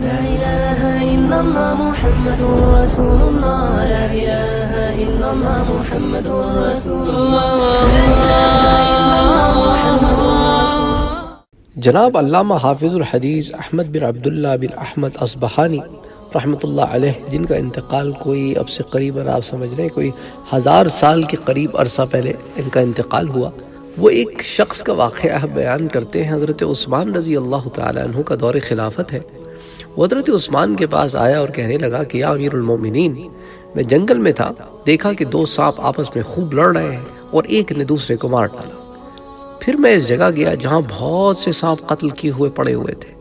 لا إله إلا الله محمد رسول الله. لا إله إلا الله محمد رسول الله. لا إله إلا الله محمد رسول جناب علامہ حافظ الحدیث احمد بن عبداللہ بن احمد اصبحانی رحمۃ اللہ علیہ، جن کا انتقال کوئی اب سے قریباً آپ سمجھ رہے ہیں، کوئی ہزار سال کے قریب عرصہ پہلے ان کا انتقال ہوا۔ وہ ایک شخص کا واقعہ بیان کرتے ہیں، حضرت عثمان رضی اللہ تعالیٰ عنہ کا دور خلافت ہے۔ وہ حضرت عثمان کے پاس آیا اور کہنے لگا کہ یا امیر المومنین، میں جنگل میں تھا، دیکھا کہ دو سانپ آپس میں خوب لڑ رہے ہیں اور ایک نے دوسرے کو مار ڈالا۔ پھر میں اس جگہ گیا جہاں بہت سے سانپ قتل کیے ہوئے پڑے ہوئے تھے۔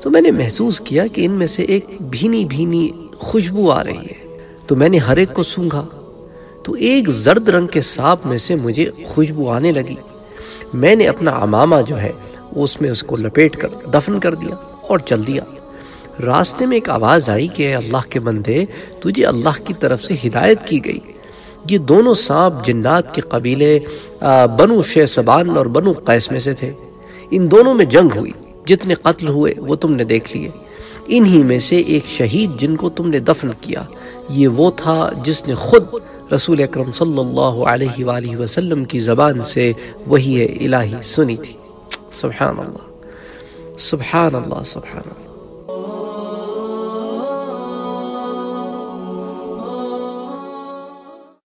تو میں نے محسوس کیا کہ ان میں سے ایک بھینی بھینی خوشبو آ رہی ہے۔ تو میں نے ہر ایک کو سونگا تو ایک زرد رنگ کے سانپ میں سے مجھے خوشبو آنے لگی۔ میں نے اپنا امامہ جو ہے اس میں اس کو لپیٹ کر دفن کر دیا اور چل دیا۔ راستے میں ایک آواز آئی کہ اے اللہ کے بندے، تجھے اللہ کی طرف سے ہدایت کی گئی۔ یہ دونوں سانپ جنات کے قبیلے بنو شہ سبان اور بنو قیس میں سے تھے۔ ان دونوں میں جنگ ہوئی۔ جتنے قتل ہوئے، وہ تم نے دیکھ لیے۔ انہی میں سے ایک شہید جن کو تم نے دفن کیا، یہ وہ تھا جس نے خود رسول اکرم صلی اللہ علیہ وآلہ وسلم کی زبان سے وہی الہی سنی تھی۔ سبحان اللہ۔ سبحان اللہ سبحان اللہ۔